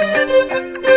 Thank you.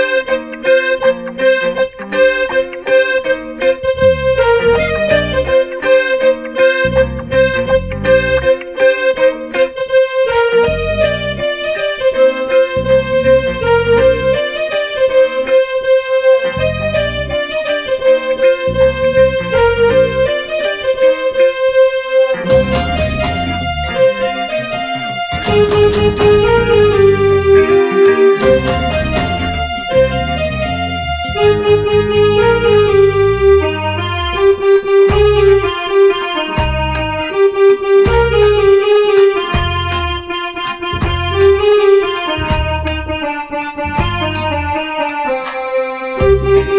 thank you.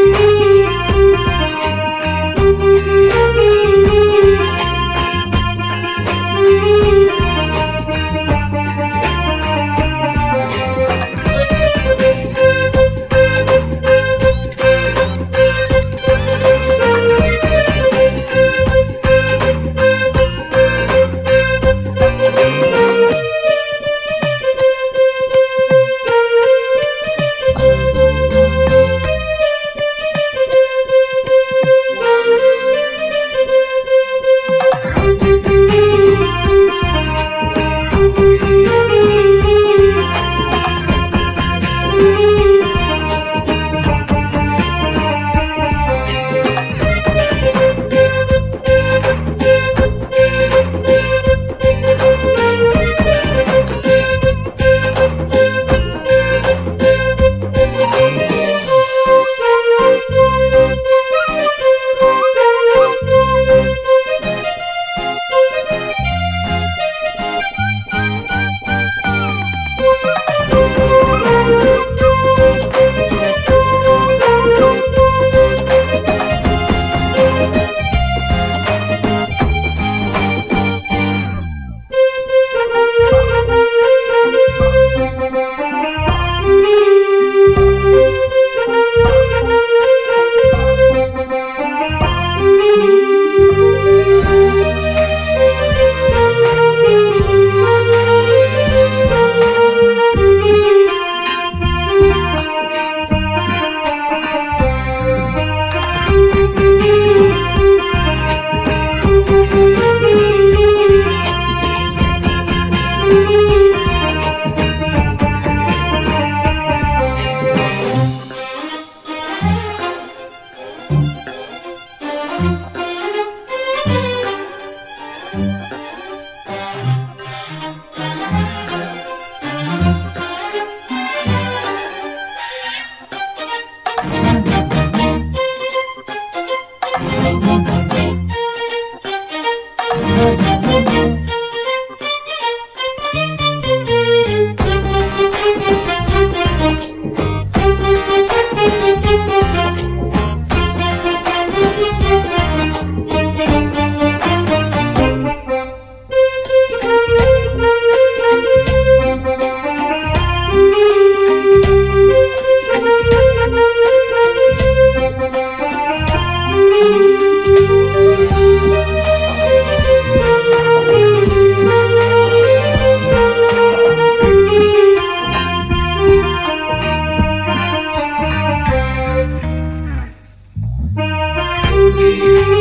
Música